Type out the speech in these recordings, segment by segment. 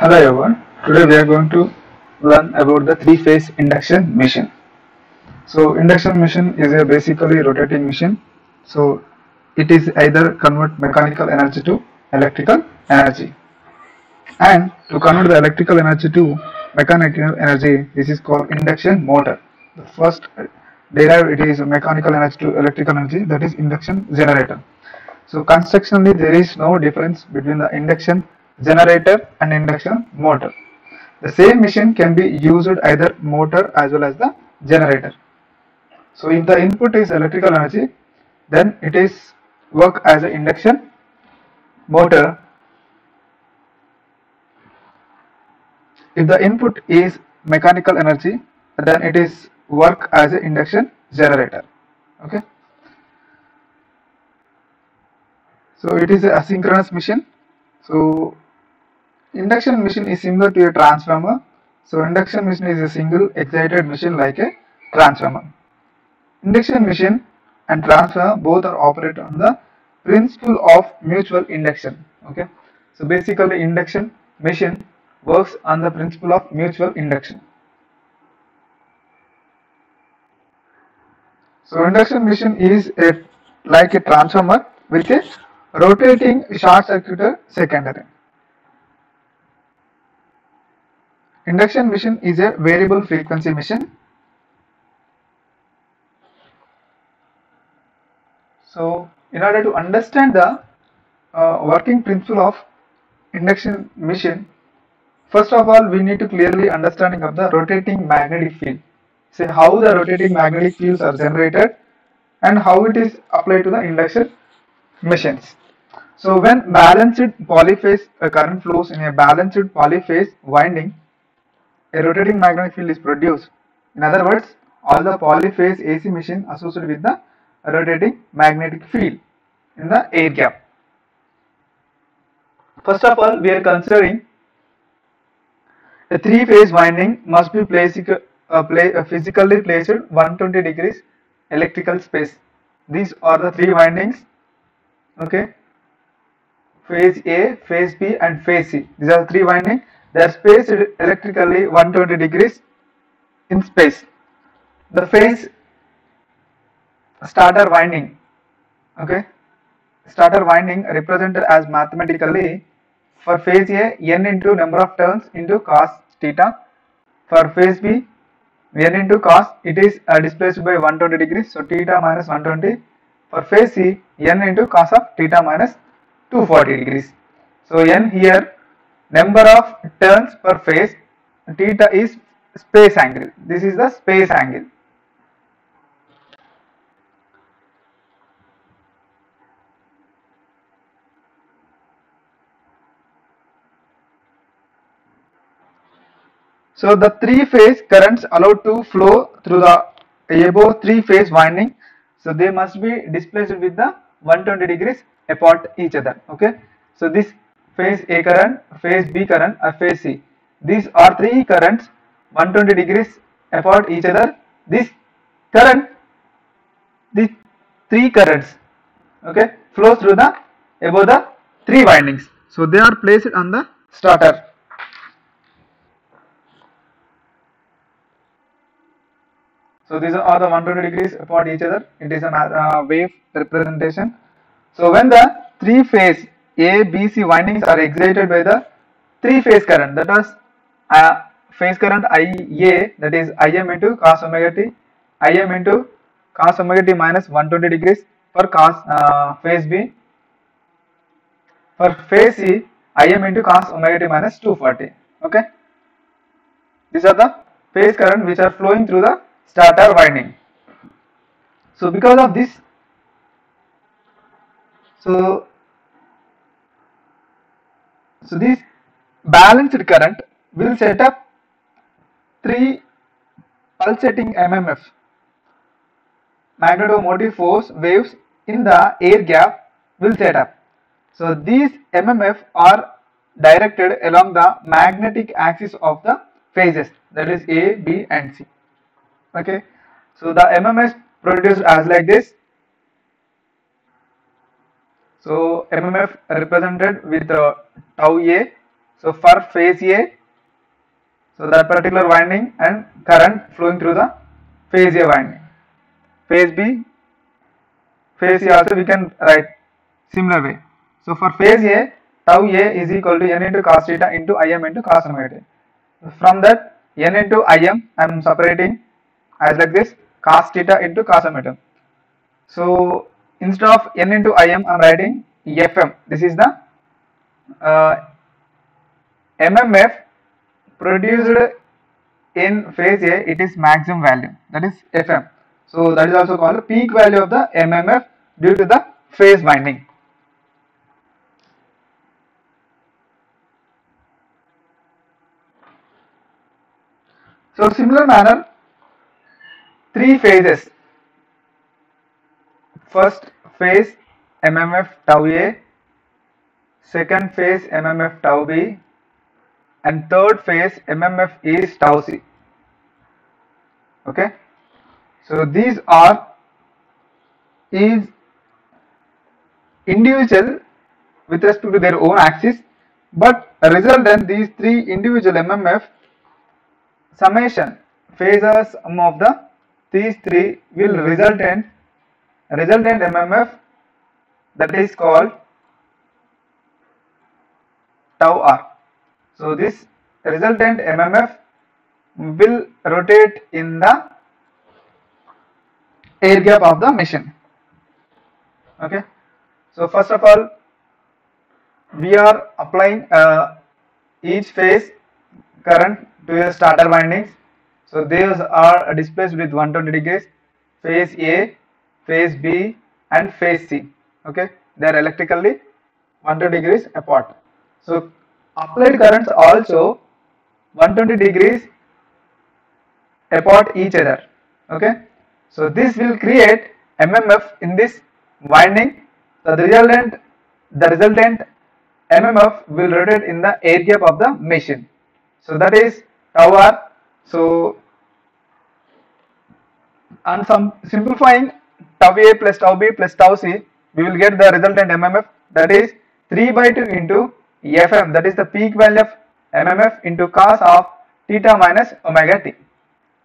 Hello everyone. Today we are going to learn about the three-phase induction machine. So induction machine is a basically rotating machine. So it is either convert mechanical energy to electrical energy. And to convert the electrical energy to mechanical energy, this is called induction motor. The first derived it is mechanical energy to electrical energy that is induction generator. So constructionally there is no difference between the induction generator and induction motor. The same machine can be used either motor as well as the generator. So if the input is electrical energy then it is work as an induction motor. If the input is mechanical energy then it is work as an induction generator. Okay. So it is a asynchronous machine. So induction machine is similar to a transformer. So induction machine is a single excited machine like a transformer. Induction machine and transformer both are operated on the principle of mutual induction. Okay. So basically induction machine works on the principle of mutual induction. So induction machine is a like a transformer with a rotating short circuit secondary. Induction machine is a variable frequency machine. So in order to understand the uh, working principle of induction machine, first of all we need to clearly understanding of the rotating magnetic field. Say how the rotating magnetic fields are generated and how it is applied to the induction machines. So when balanced polyphase uh, current flows in a balanced polyphase winding, a rotating magnetic field is produced. In other words, all the polyphase AC machine associated with the rotating magnetic field in the air gap. First of all, we are considering a three-phase winding must be placed, uh, play, uh, physically placed 120 degrees electrical space. These are the three windings. Okay, phase A, phase B, and phase C. These are three windings. They are spaced electrically 120 degrees in space. The phase stator winding. Okay, stator winding represented as mathematically for phase A n into number of turns into cos theta. For phase B n into cos it is uh, displaced by 120 degrees so theta minus 120 for phase C n into cos of theta minus 240 degrees so n here number of turns per phase theta is space angle this is the space angle So the three phase currents allowed to flow through the above three phase winding. So they must be displaced with the 120 degrees apart each other. Okay. So this phase A current, phase B current or phase C. These are three currents 120 degrees apart each other. This current, these three currents okay flows through the above the three windings. So they are placed on the stator. So these are the 120 degrees apart each other. It is a uh, wave representation. So when the three phase A, B, C windings are excited by the three phase current that is uh, phase current IA that is Im into cos omega t, Im into cos omega t minus 120 degrees for cos uh, phase B. For phase C Im into cos omega t minus 240. Okay. These are the phase current which are flowing through the stator winding. So because of this, so so this balanced current will set up three pulsating MMF magnetomotive force waves in the air gap will set up. So these MMF are directed along the magnetic axis of the phases that is A, B and C. Okay? So the MMF produced as like this so MMF represented with uh, tau A So for phase A, so that particular winding and current flowing through the phase A winding. Phase B, phase A also we can write similar way. So for phase A, tau A is equal to n into cos theta into Im into cos omega t. From that n into Im I am separating as like this cos theta into cos omega. So instead of n into Im I am writing Fm. This is the uh, MMF produced in phase A it is maximum value that is Fm. So that is also called peak value of the MMF due to the phase winding. So similar manner three phases first phase MMF tau A second phase MMF tau B and third phase MMF is tau C. Okay. So these are is individual with respect to their own axis but resultant these three individual MMF summation phases sum of the these three will result in resultant MMF that is called tau r. So this resultant MMF will rotate in the air gap of the machine. Okay. So first of all, we are applying uh, each phase current to the stator windings. So those are displaced with 120 degrees. Phase A, phase B, and phase C. Okay, they are electrically 120 degrees apart. So applied currents also 120 degrees apart each other. Okay? So this will create mmf in this winding. The resultant the resultant mmf will rotate in the air gap of the machine. So that is tau so and some simplifying tau a plus tau b plus tau c we will get the resultant mmf that is 3 by 2 into Fm that is the peak value of mmf into cos of theta minus omega t.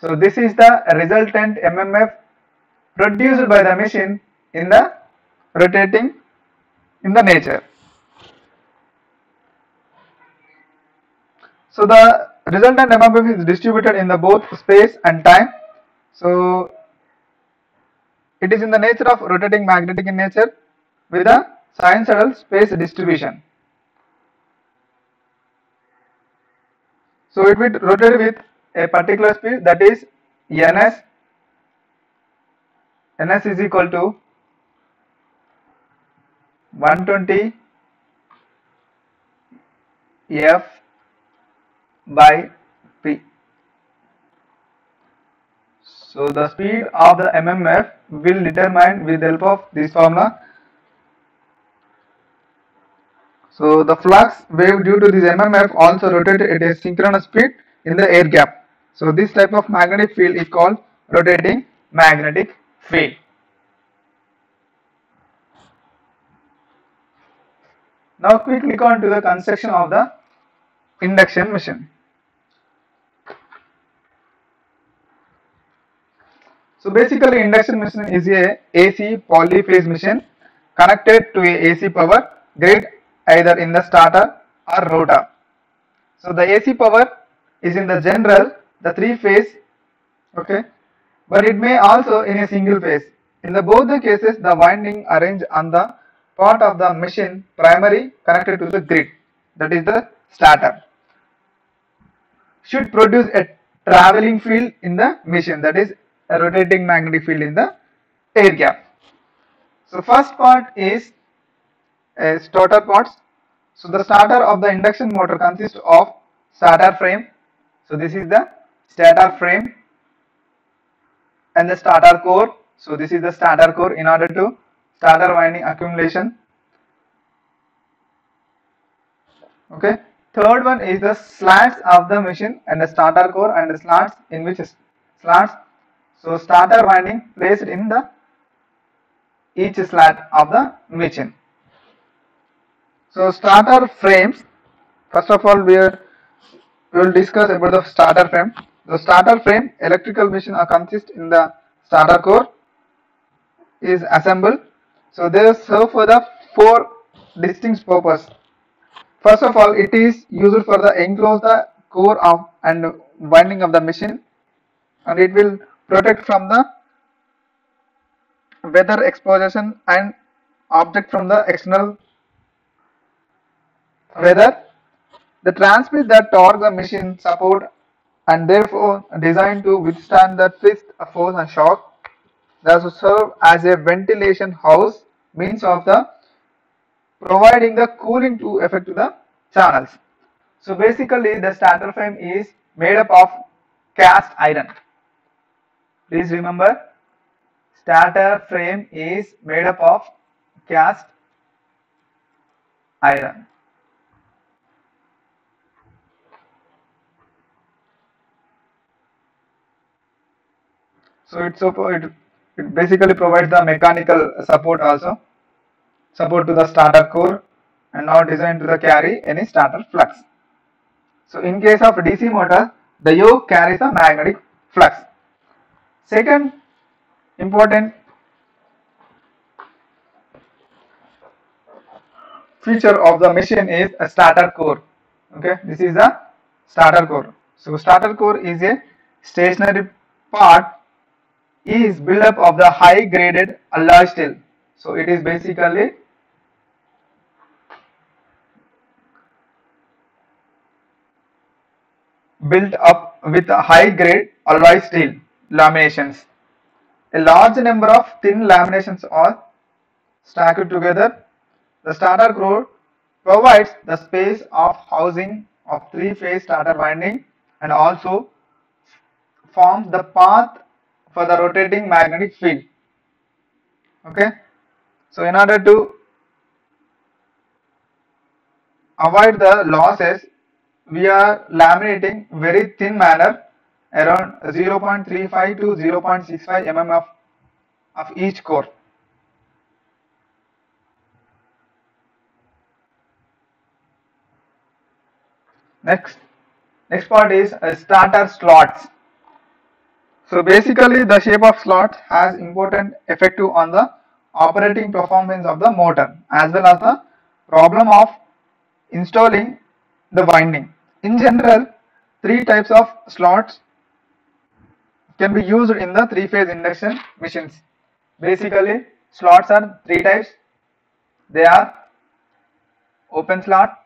So this is the resultant mmf produced by the machine in the rotating in the nature. So the resultant mmf is distributed in the both space and time. So it is in the nature of rotating magnetic in nature with a sinusoidal space distribution. So it will rotate with a particular speed that is ns. ns is equal to 120 f by So the speed of the MMF will determine with the help of this formula. So the flux wave due to this MMF also rotated at a synchronous speed in the air gap. So this type of magnetic field is called rotating magnetic field. Now quickly on to the construction of the induction machine. So basically induction machine is a AC polyphase machine connected to a AC power grid either in the stator or rotor. So the AC power is in the general the three phase okay but it may also in a single phase. In the both the cases the winding arranged on the part of the machine primary connected to the grid that is the stator should produce a traveling field in the machine that is a rotating magnetic field in the air gap. So first part is a stator parts. So the stator of the induction motor consists of stator frame. So this is the stator frame and the stator core. So this is the stator core in order to stator winding accumulation. Okay. Third one is the slots of the machine and the stator core and the slots in which slots so stator winding placed in the each slot of the machine. So stator frames First of all, we, will discuss about the stator frame. The stator frame electrical machine uh, are consist in the stator core is assembled. So they serve for the four distinct purpose. First of all, it is used for the enclose the core of and winding of the machine and it will protect from the weather exposure and object from the external weather. The transmit that torque the machine support and therefore designed to withstand the twist, force and shock. They also serve as a ventilation house means of the providing the cooling to effect to the channels. So basically the stator frame is made up of cast iron. Please remember stator frame is made up of cast iron. So it's it, it basically provides the mechanical support also support to the stator core and not designed to the carry any stator flux. So in case of DC motor, the yoke carries a magnetic flux. Second important feature of the machine is a stator core. Okay, this is the stator core. So stator core is a stationary part is built up of the high graded alloy steel. So it is basically built up with a high grade alloy steel laminations. A large number of thin laminations are stacked together. The stator core provides the space of housing of three phase stator winding and also forms the path for the rotating magnetic field. Okay. So in order to avoid the losses we are laminating very thin manner around 0.35 to 0.65 mm of, of each core. Next, next part is uh, stator slots. So basically the shape of slots has important effect on the operating performance of the motor as well as the problem of installing the winding. In general, three types of slots can be used in the three-phase induction machines. Basically, slots are three types. They are open slot,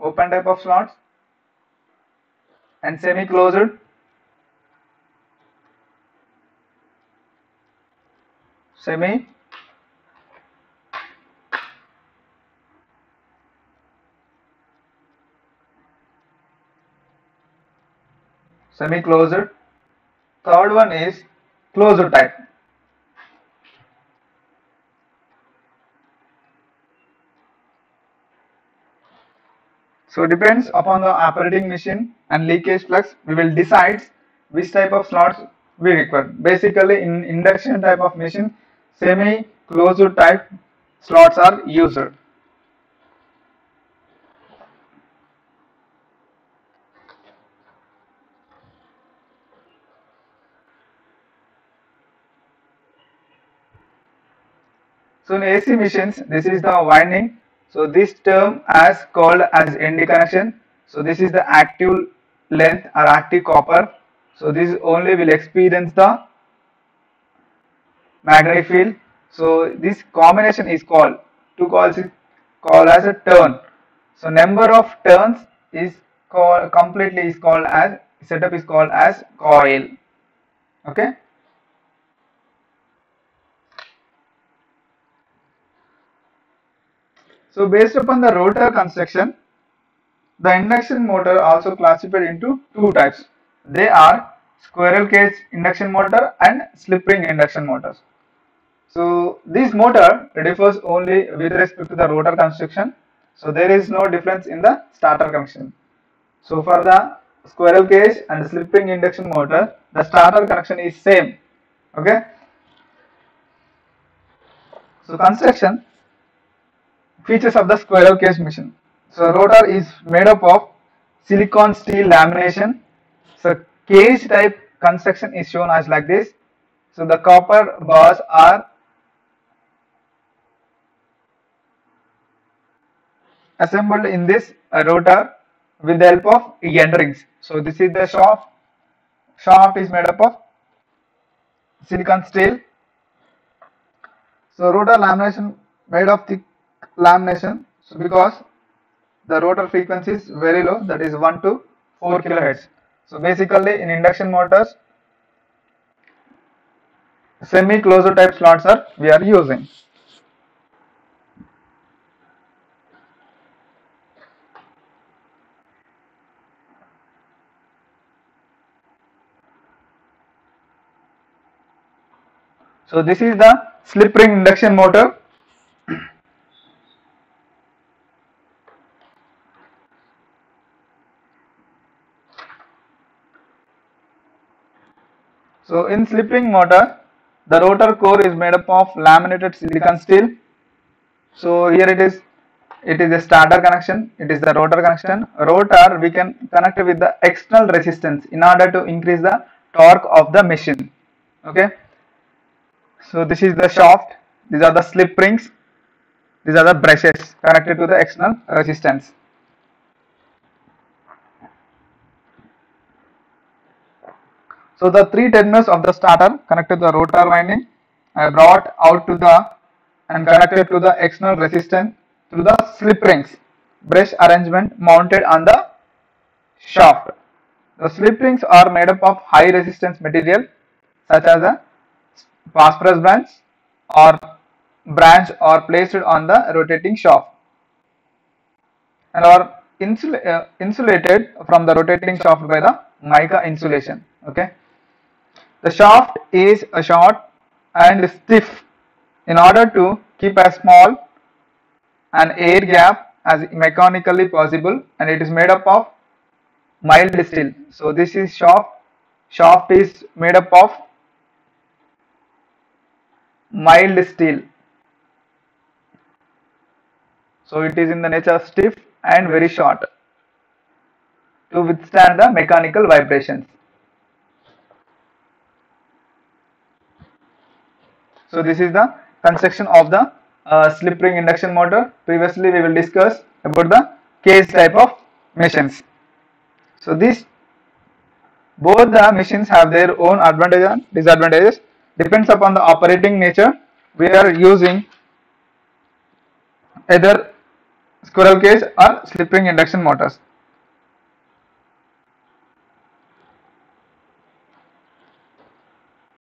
open type of slots and semi-closed semi semi-closed. Third one is closed type. So depends upon the operating machine and leakage flux, we will decide which type of slots we require. Basically in induction type of machine, semi-closed type slots are used. So in AC machines, this is the winding. So this term as called as end connection. So this is the active length or active copper. So this only will experience the magnetic field. So this combination is called to call called as a turn. So number of turns is called completely is called as setup is called as coil. Okay. So based upon the rotor construction, the induction motor also classified into two types. They are squirrel cage induction motor and slip ring induction motors. So this motor differs only with respect to the rotor construction. So there is no difference in the stator connection. So for the squirrel cage and slip ring induction motor, the stator connection is same. Okay. So construction features of the squirrel cage machine. So rotor is made up of silicon steel lamination. So cage type construction is shown as like this. So the copper bars are assembled in this uh, rotor with the help of end rings. So this is the shaft. Shaft is made up of silicon steel. So rotor lamination made of thick lamination. So because the rotor frequency is very low that is 1 to 4 kilohertz. So basically in induction motors semi closed type slots are we are using. So this is the slip ring induction motor. So in slip ring motor, the rotor core is made up of laminated silicon steel. So here it is, it is a stator connection, it is the rotor connection. Rotor we can connect with the external resistance in order to increase the torque of the machine. Okay. So this is the shaft, these are the slip rings, these are the brushes connected to the external resistance. So the three terminals of the stator connected to the rotor winding are brought out to the and connected to the external resistance through the slip rings. Brush arrangement mounted on the shaft. The slip rings are made up of high resistance material such as a phosphorus bronze or branch are placed on the rotating shaft. And are insul uh, insulated from the rotating shaft by the mica insulation. Okay the shaft is a short and stiff in order to keep as small an air gap as mechanically possible and it is made up of mild steel. So this is shaft. Shaft is made up of mild steel. So it is in the nature of stiff and very short to withstand the mechanical vibrations so this is the construction of the uh, slip ring induction motor. Previously we will discuss about the cage type of machines. So these both the machines have their own advantages and disadvantages. Depends upon the operating nature. We are using either squirrel cage or slip ring induction motors